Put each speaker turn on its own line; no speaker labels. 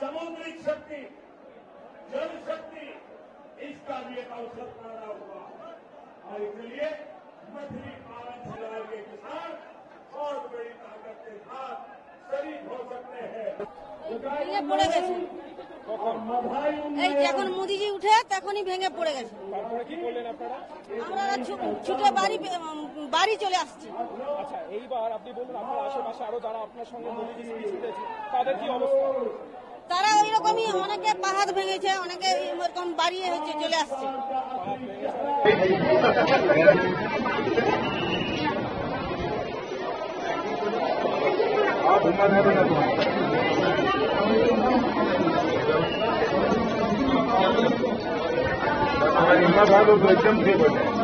सामुद्रिक शक्ति जल शक्ति इसका भी एक अवसर पैदा हुआ और इसलिए मछली पालन से के किसान बहुत बड़ी ताकत के साथ शरीक हो सकते हैं
ভেঙে পড়ে গেছে
और मधाई
এই যখন মোদিজি উঠে তখনই ভেঙে পড়ে গেছে
তারপরে কি করলেন আপনারা
আমরা ছু- ছুটে বাড়ি পে- উম, বাড়ি চলে আসছি
আচ্ছা এইবার আপনি বলুন আপনার আশেপাশে আরো যারা আপনার সঙ্গে মোদিজি স্পিচ দিয়েছে তাদের কি অবস্থা
তারা ওই রকমই অনেকে পাহাড় ভেঙেছে অনেকে এরকম বাড়ি হয়েছে চলে আসছে
भाग एकदम ठीक हो जाए